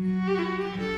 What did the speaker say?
Música